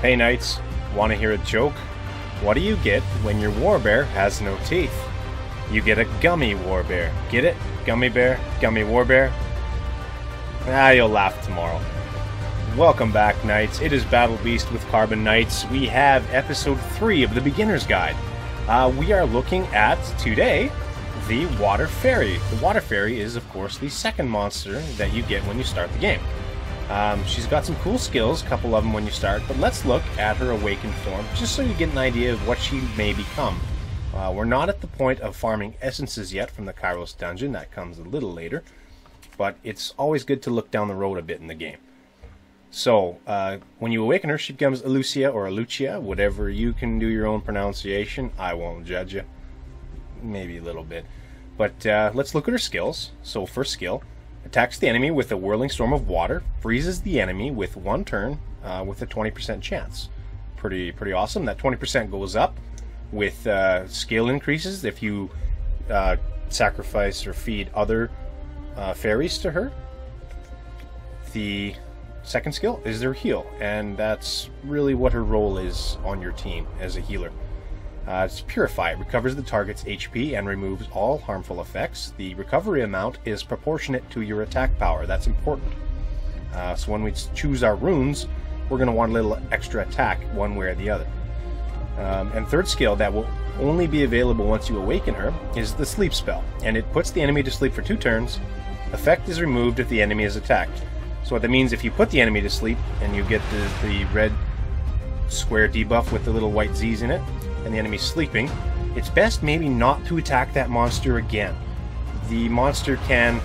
Hey Knights, want to hear a joke? What do you get when your warbear has no teeth? You get a gummy warbear. Get it? Gummy bear? Gummy warbear? Ah, you'll laugh tomorrow. Welcome back, Knights. It is Battle Beast with Carbon Knights. We have episode 3 of the Beginner's Guide. Uh, we are looking at, today, the Water Fairy. The Water Fairy is, of course, the second monster that you get when you start the game. Um, she's got some cool skills, a couple of them when you start, but let's look at her awakened form, just so you get an idea of what she may become. Uh, we're not at the point of farming essences yet from the Kairos dungeon, that comes a little later, but it's always good to look down the road a bit in the game. So, uh, when you awaken her, she becomes Elucia or Elucia, whatever you can do your own pronunciation. I won't judge you. Maybe a little bit. But uh, let's look at her skills. So, first skill attacks the enemy with a whirling storm of water, freezes the enemy with one turn uh, with a 20% chance. Pretty, pretty awesome. That 20% goes up with uh, skill increases if you uh, sacrifice or feed other uh, fairies to her. The second skill is their heal, and that's really what her role is on your team as a healer. Uh, it's Purify. It recovers the target's HP and removes all harmful effects. The recovery amount is proportionate to your attack power. That's important. Uh, so when we choose our runes, we're going to want a little extra attack one way or the other. Um, and third skill that will only be available once you awaken her is the sleep spell, and it puts the enemy to sleep for two turns. Effect is removed if the enemy is attacked. So what that means, if you put the enemy to sleep and you get the, the red square debuff with the little white Z's in it, and the enemy's sleeping, it's best maybe not to attack that monster again. The monster can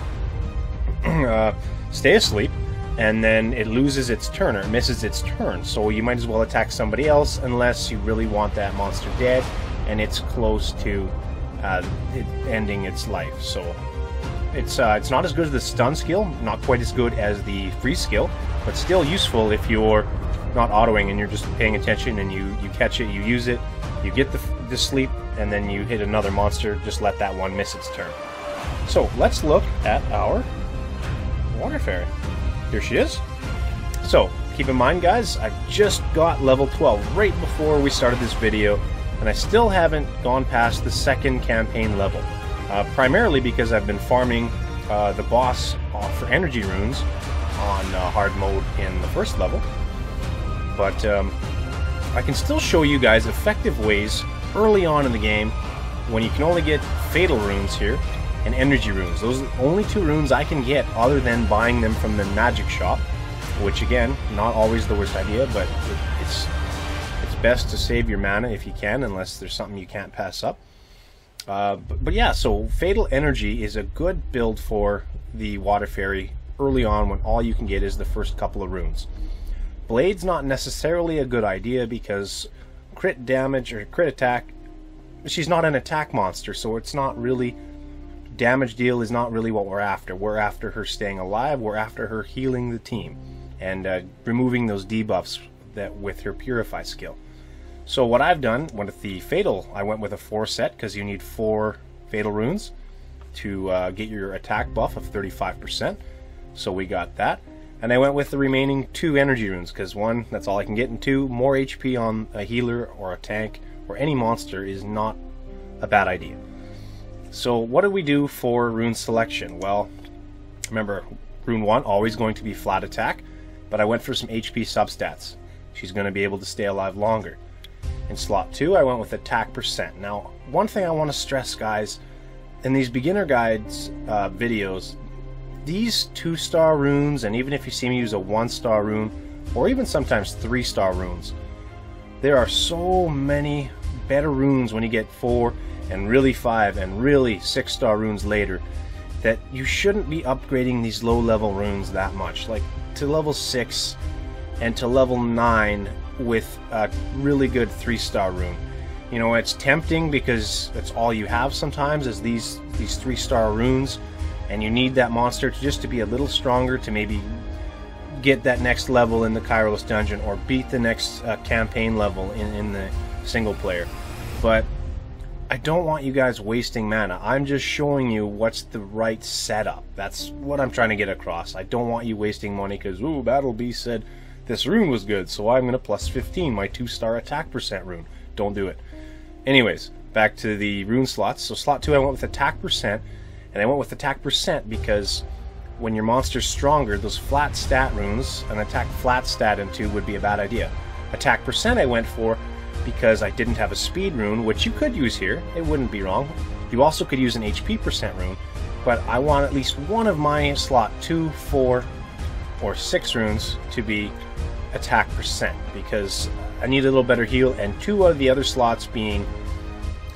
uh, stay asleep, and then it loses its turn or misses its turn. So you might as well attack somebody else unless you really want that monster dead and it's close to uh, it ending its life. So it's uh, it's not as good as the stun skill, not quite as good as the freeze skill, but still useful if you're not autoing and you're just paying attention and you, you catch it, you use it, you get the, the sleep, and then you hit another monster, just let that one miss its turn. So let's look at our Water Fairy. Here she is. So keep in mind guys, I just got level 12 right before we started this video, and I still haven't gone past the second campaign level. Uh, primarily because I've been farming uh, the boss for energy runes on uh, hard mode in the first level. But um, I can still show you guys effective ways early on in the game when you can only get fatal runes here and energy runes. Those are the only two runes I can get other than buying them from the magic shop, which again, not always the worst idea, but it's it's best to save your mana if you can, unless there's something you can't pass up. Uh, but, but, yeah, so Fatal Energy is a good build for the Water Fairy early on when all you can get is the first couple of runes. Blade's not necessarily a good idea because crit damage or crit attack, she's not an attack monster, so it's not really. Damage deal is not really what we're after. We're after her staying alive, we're after her healing the team and uh, removing those debuffs that with her Purify skill. So what I've done, with the Fatal, I went with a 4 set because you need 4 Fatal runes to uh, get your attack buff of 35%. So we got that. And I went with the remaining 2 energy runes because 1, that's all I can get, and 2, more HP on a healer or a tank or any monster is not a bad idea. So what do we do for rune selection? Well, remember, rune 1 always going to be flat attack, but I went for some HP substats. She's going to be able to stay alive longer. In slot 2, I went with attack percent. Now, one thing I want to stress, guys, in these beginner guides uh, videos, these two star runes, and even if you see me use a one star rune, or even sometimes three star runes, there are so many better runes when you get four and really five and really six star runes later that you shouldn't be upgrading these low level runes that much. Like to level six and to level nine with a really good three star rune. You know, it's tempting because that's all you have sometimes is these these three star runes, and you need that monster to just to be a little stronger to maybe get that next level in the Kairos dungeon or beat the next uh, campaign level in, in the single player. But I don't want you guys wasting mana. I'm just showing you what's the right setup. That's what I'm trying to get across. I don't want you wasting money because, ooh, Battle Beast said this rune was good, so I'm going to plus 15 my 2-star attack percent rune. Don't do it. Anyways, back to the rune slots. So slot 2 I went with attack percent, and I went with attack percent because when your monster's stronger, those flat stat runes, an attack flat stat into would be a bad idea. Attack percent I went for because I didn't have a speed rune, which you could use here. It wouldn't be wrong. You also could use an HP percent rune, but I want at least one of my slot 2, 4, or 6 runes to be attack percent because I need a little better heal, and two of the other slots being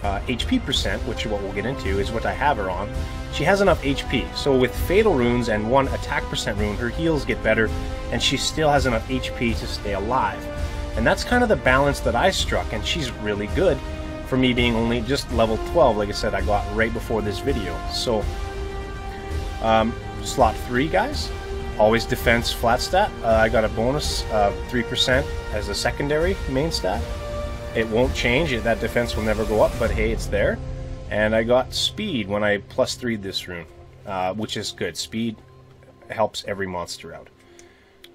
uh, HP percent, which is what we'll get into, is what I have her on. She has enough HP, so with Fatal Runes and one attack percent rune, her heals get better, and she still has enough HP to stay alive. And that's kind of the balance that I struck, and she's really good for me being only just level 12, like I said, I got right before this video. So, um, slot 3, guys, always defense flat stat. Uh, I got a bonus of 3% as a secondary main stat. It won't change, that defense will never go up, but hey, it's there. And I got speed when I plus 3 this rune, uh, which is good. Speed helps every monster out.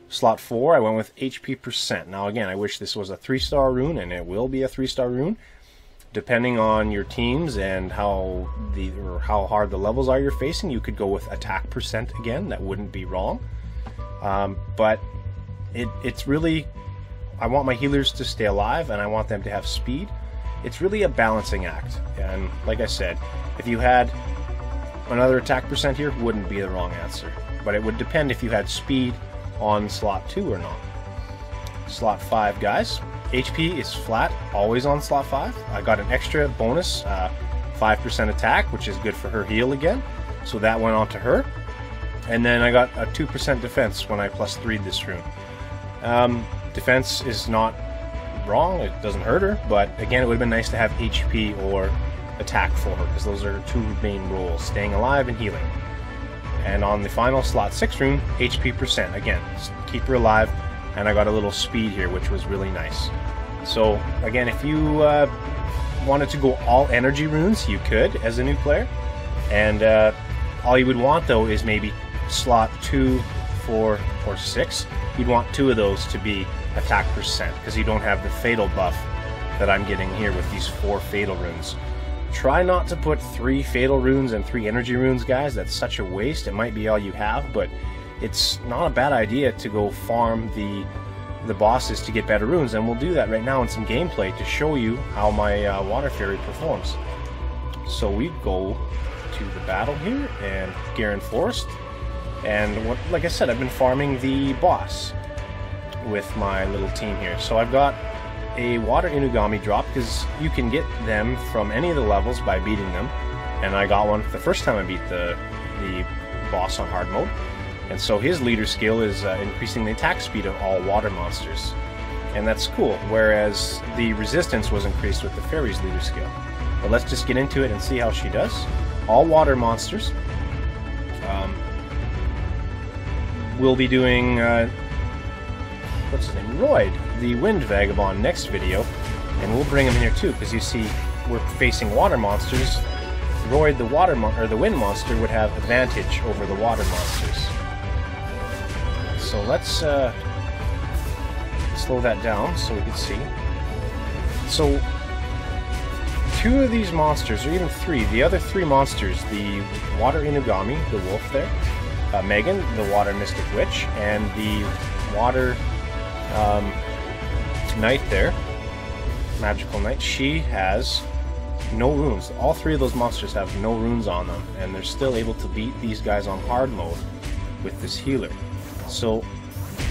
Slot 4, I went with HP percent. Now again, I wish this was a 3-star rune, and it will be a 3-star rune. Depending on your teams and how the or how hard the levels are you're facing, you could go with attack percent again. That wouldn't be wrong. Um, but it, it's really, I want my healers to stay alive, and I want them to have speed. It's really a balancing act. And like I said, if you had another attack percent here, wouldn't be the wrong answer. But it would depend if you had speed on slot 2 or not. Slot 5, guys. HP is flat, always on slot 5. I got an extra bonus, uh, 5% attack, which is good for her heal again. So that went on to her. And then I got a 2% defense when I plus 3 this rune. Um, defense is not wrong, it doesn't hurt her, but again, it would have been nice to have HP or attack for her, because those are two main roles, staying alive and healing. And on the final slot 6 rune, HP percent. Again, keep her alive. And I got a little speed here, which was really nice. So, again, if you uh, wanted to go all energy runes, you could as a new player. And uh, all you would want, though, is maybe slot 2, 4, or 6. You'd want two of those to be attack percent, because you don't have the fatal buff that I'm getting here with these four fatal runes. Try not to put three Fatal Runes and three Energy Runes, guys. That's such a waste. It might be all you have, but it's not a bad idea to go farm the the bosses to get better runes, and we'll do that right now in some gameplay to show you how my uh, Water Fairy performs. So we go to the battle here, and Garen Forest, and what, like I said, I've been farming the boss with my little team here. So I've got a water Inugami drop because you can get them from any of the levels by beating them. And I got one the first time I beat the the boss on hard mode. And so his leader skill is uh, increasing the attack speed of all water monsters. And that's cool, whereas the resistance was increased with the fairy's leader skill. But let's just get into it and see how she does. All water monsters. We'll be doing uh, what's his name, Royd, the Wind Vagabond, next video, and we'll bring him in here too, because you see we're facing water monsters. Royd, the water mon or the wind monster, would have advantage over the water monsters. So let's uh, slow that down so we can see. So two of these monsters, or even three, the other three monsters, the water Inugami, the wolf there, uh, Megan, the water mystic witch, and the water um, Knight there, Magical Knight, she has no runes. All three of those monsters have no runes on them, and they're still able to beat these guys on hard mode with this healer. So,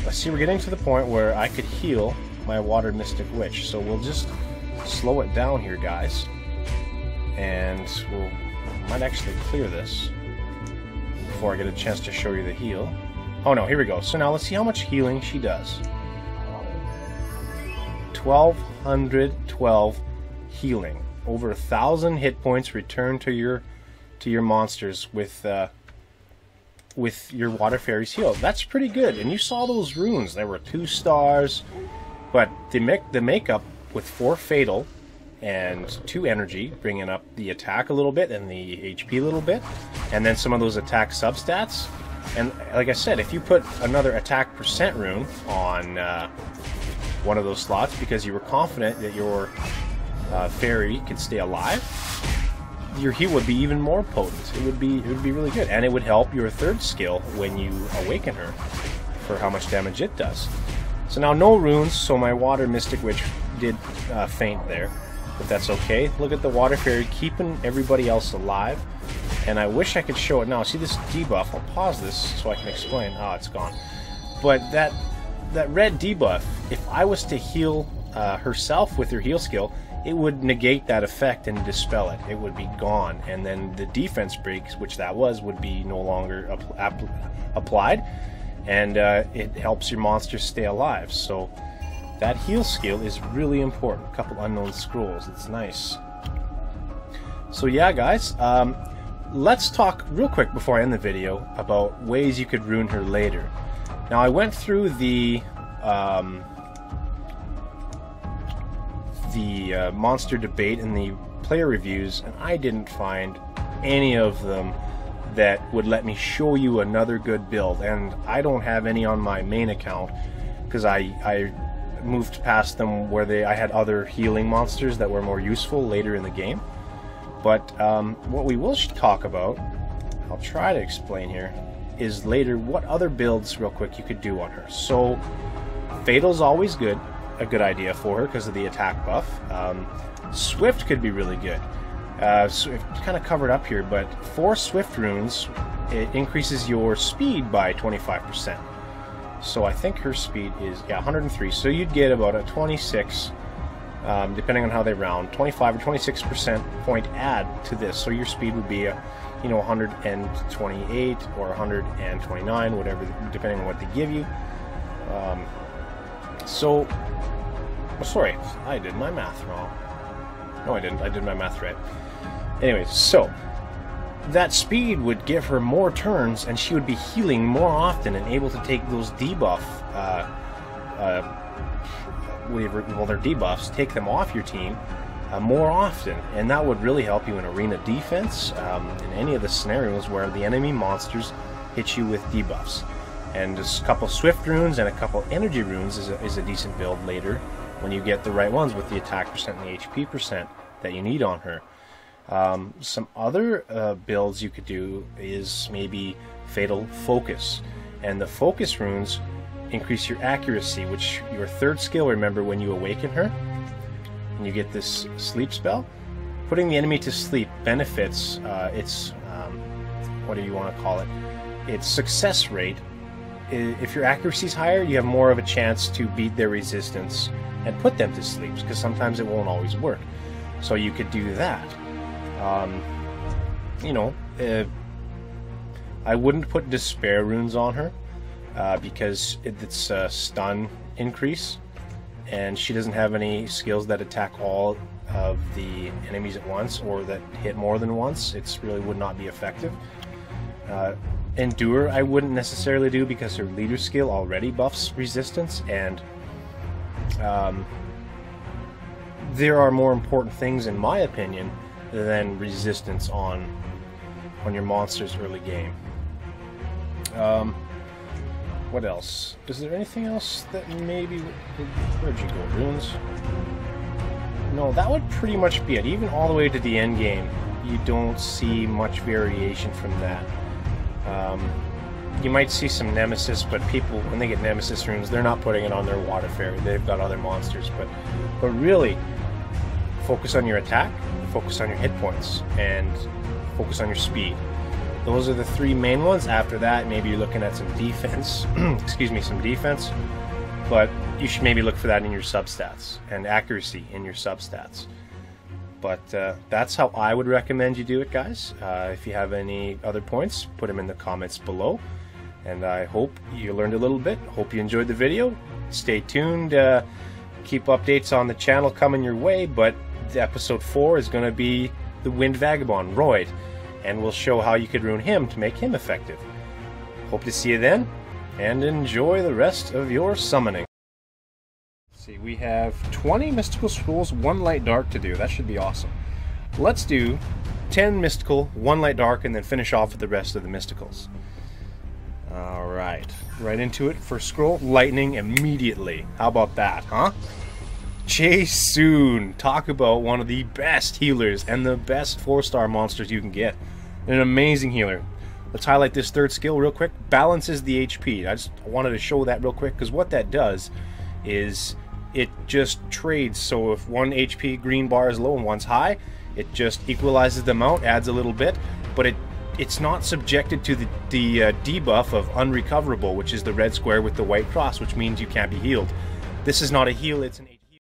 I see we're getting to the point where I could heal my Water Mystic Witch. So we'll just slow it down here, guys. And we'll might actually clear this before I get a chance to show you the heal. Oh no, here we go. So now let's see how much healing she does. 1212 healing. Over a thousand hit points return to your to your monsters with uh, with your water fairy's heal. That's pretty good. And you saw those runes. There were two stars, but the make the makeup with four fatal and two energy, bringing up the attack a little bit and the HP a little bit, and then some of those attack substats. And like I said, if you put another attack percent rune on uh, one of those slots because you were confident that your uh, fairy could stay alive, your heal would be even more potent. It would be it would be really good, and it would help your third skill when you awaken her for how much damage it does. So now no runes, so my water mystic witch did uh, faint there, but that's okay. Look at the water fairy keeping everybody else alive, and I wish I could show it now. See this debuff? I'll pause this so I can explain. Oh, it's gone. But that that red debuff, if I was to heal uh, herself with her heal skill, it would negate that effect and dispel it. It would be gone, and then the defense breaks, which that was, would be no longer applied, and uh, it helps your monsters stay alive. So that heal skill is really important. A couple unknown scrolls. It's nice. So yeah, guys, um, let's talk real quick before I end the video about ways you could ruin her later. Now I went through the um, the uh, monster debate and the player reviews, and I didn't find any of them that would let me show you another good build. And I don't have any on my main account because I, I moved past them where they I had other healing monsters that were more useful later in the game. But um, what we will talk about, I'll try to explain here, is later what other builds, real quick, you could do on her. So, Fatal's always good a good idea for her because of the attack buff. Um, Swift could be really good. Uh, so kind of covered up here, but four Swift runes, it increases your speed by 25%. So I think her speed is yeah 103. So you'd get about a 26, um, depending on how they round, 25 or 26 percent point add to this. So your speed would be a, you know 128 or 129, whatever, depending on what they give you. Um, so Oh, sorry, I did my math wrong. No, I didn't. I did my math right. Anyways, so that speed would give her more turns, and she would be healing more often and able to take those debuff, uh, uh, well, their debuffs, take them off your team uh, more often, and that would really help you in arena defense um, in any of the scenarios where the enemy monsters hit you with debuffs. And just a couple swift runes and a couple energy runes is a, is a decent build later when you get the right ones with the attack percent and the HP percent that you need on her. Um, some other uh, builds you could do is maybe Fatal Focus. And the Focus runes increase your accuracy, which your third skill, remember, when you awaken her, and you get this sleep spell. Putting the enemy to sleep benefits uh, its, um, what do you want to call it, its success rate. If your accuracy is higher, you have more of a chance to beat their resistance and put them to sleep because sometimes it won't always work. So you could do that. Um, you know, uh, I wouldn't put despair runes on her uh, because it's a stun increase, and she doesn't have any skills that attack all of the enemies at once or that hit more than once. It really would not be effective. Uh, Endure, I wouldn't necessarily do because her leader skill already buffs resistance, and um, there are more important things, in my opinion, than resistance on on your monster's early game. Um, what else? Is there anything else that maybe... Where'd you go, runes? No, that would pretty much be it. Even all the way to the end game, you don't see much variation from that. Um, you might see some Nemesis, but people, when they get Nemesis runes, they're not putting it on their Water Fairy. They've got other monsters. But, but really, focus on your attack, focus on your hit points, and focus on your speed. Those are the three main ones. After that, maybe you're looking at some defense. excuse me, some defense. But you should maybe look for that in your substats and accuracy in your substats. But uh, that's how I would recommend you do it, guys. Uh, if you have any other points, put them in the comments below. And I hope you learned a little bit. Hope you enjoyed the video. Stay tuned. Uh, keep updates on the channel coming your way. But episode 4 is going to be the Wind Vagabond, Royd. And we'll show how you could ruin him to make him effective. Hope to see you then. And enjoy the rest of your summoning. See, we have 20 mystical scrolls, 1 light dark to do. That should be awesome. Let's do 10 mystical, 1 light dark, and then finish off with the rest of the mysticals. Alright. Right into it for scroll. Lightning immediately. How about that, huh? Chasun. Talk about one of the best healers and the best 4-star monsters you can get. An amazing healer. Let's highlight this third skill real quick. Balances the HP. I just wanted to show that real quick because what that does is it just trades. So if one HP green bar is low and one's high, it just equalizes them out, adds a little bit, but it it's not subjected to the, the uh, debuff of unrecoverable, which is the red square with the white cross, which means you can't be healed. This is not a heal, it's an